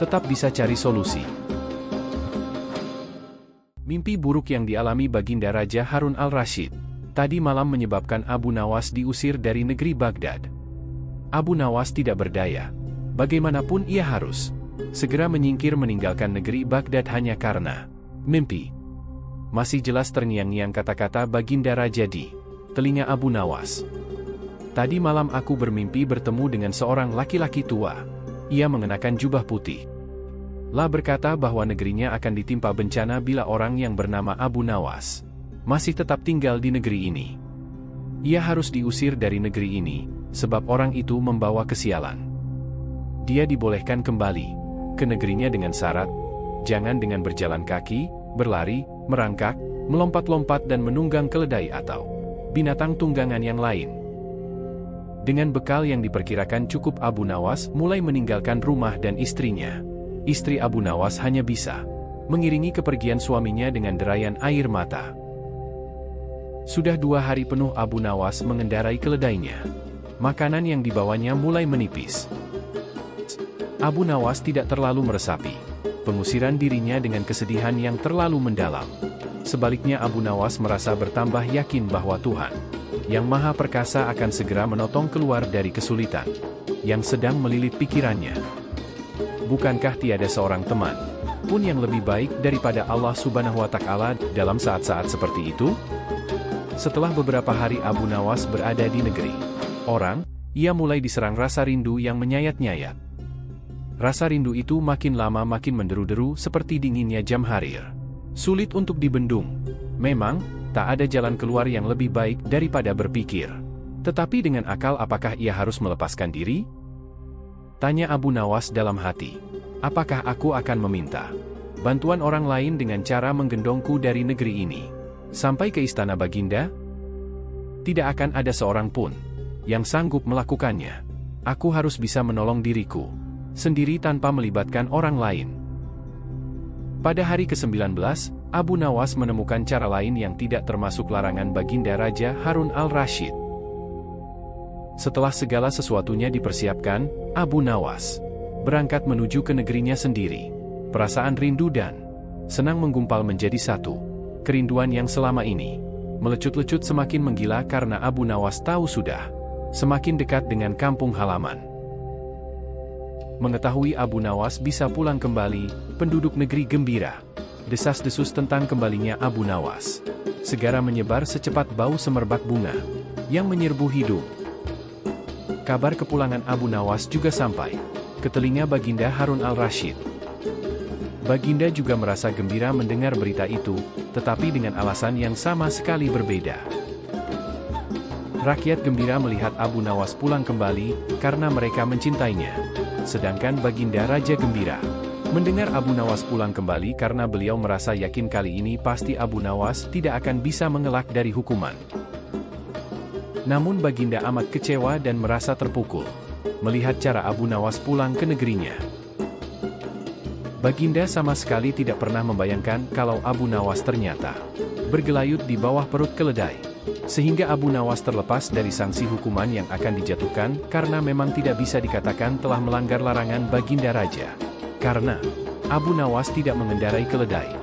tetap bisa cari solusi. Mimpi buruk yang dialami Baginda Raja Harun al-Rashid tadi malam menyebabkan Abu Nawas diusir dari negeri Baghdad. Abu Nawas tidak berdaya. Bagaimanapun ia harus segera menyingkir meninggalkan negeri Baghdad hanya karena mimpi. Masih jelas terngiang-ngiang kata-kata Baginda Raja di telinga Abu Nawas. Tadi malam aku bermimpi bertemu dengan seorang laki-laki tua. Ia mengenakan jubah putih. La berkata bahwa negerinya akan ditimpa bencana bila orang yang bernama Abu Nawas masih tetap tinggal di negeri ini. Ia harus diusir dari negeri ini, sebab orang itu membawa kesialan. Dia dibolehkan kembali ke negerinya dengan syarat, jangan dengan berjalan kaki, berlari, merangkak, melompat-lompat dan menunggang keledai atau binatang tunggangan yang lain. Dengan bekal yang diperkirakan cukup Abu Nawas mulai meninggalkan rumah dan istrinya istri Abu Nawas hanya bisa mengiringi kepergian suaminya dengan derayan air mata. Sudah dua hari penuh Abu Nawas mengendarai keledainya. Makanan yang dibawanya mulai menipis. Abu Nawas tidak terlalu meresapi. Pengusiran dirinya dengan kesedihan yang terlalu mendalam. Sebaliknya Abu Nawas merasa bertambah yakin bahwa Tuhan, yang Maha Perkasa akan segera menotong keluar dari kesulitan, yang sedang melilit pikirannya bukankah tiada seorang teman pun yang lebih baik daripada Allah Subhanahu wa Ta'ala dalam saat-saat seperti itu? Setelah beberapa hari Abu Nawas berada di negeri orang, ia mulai diserang rasa rindu yang menyayat-nyayat. Rasa rindu itu makin lama makin menderu-deru seperti dinginnya jam harir. Sulit untuk dibendung. Memang, tak ada jalan keluar yang lebih baik daripada berpikir. Tetapi dengan akal apakah ia harus melepaskan diri? Tanya Abu Nawas dalam hati. Apakah aku akan meminta bantuan orang lain dengan cara menggendongku dari negeri ini? Sampai ke istana Baginda? Tidak akan ada seorang pun yang sanggup melakukannya. Aku harus bisa menolong diriku sendiri tanpa melibatkan orang lain. Pada hari ke-19, Abu Nawas menemukan cara lain yang tidak termasuk larangan Baginda Raja Harun al-Rashid. Setelah segala sesuatunya dipersiapkan, Abu Nawas berangkat menuju ke negerinya sendiri. Perasaan rindu dan senang menggumpal menjadi satu. Kerinduan yang selama ini melecut-lecut semakin menggila karena Abu Nawas tahu sudah semakin dekat dengan kampung halaman. Mengetahui Abu Nawas bisa pulang kembali, penduduk negeri gembira. Desas-desus tentang kembalinya Abu Nawas. Segera menyebar secepat bau semerbak bunga yang menyerbu hidup kabar kepulangan Abu Nawas juga sampai ke telinga Baginda Harun al-Rashid. Baginda juga merasa gembira mendengar berita itu, tetapi dengan alasan yang sama sekali berbeda. Rakyat gembira melihat Abu Nawas pulang kembali, karena mereka mencintainya. Sedangkan Baginda Raja gembira. Mendengar Abu Nawas pulang kembali karena beliau merasa yakin kali ini pasti Abu Nawas tidak akan bisa mengelak dari hukuman. Namun Baginda amat kecewa dan merasa terpukul. Melihat cara Abu Nawas pulang ke negerinya. Baginda sama sekali tidak pernah membayangkan kalau Abu Nawas ternyata bergelayut di bawah perut keledai. Sehingga Abu Nawas terlepas dari sanksi hukuman yang akan dijatuhkan karena memang tidak bisa dikatakan telah melanggar larangan Baginda Raja. Karena Abu Nawas tidak mengendarai keledai.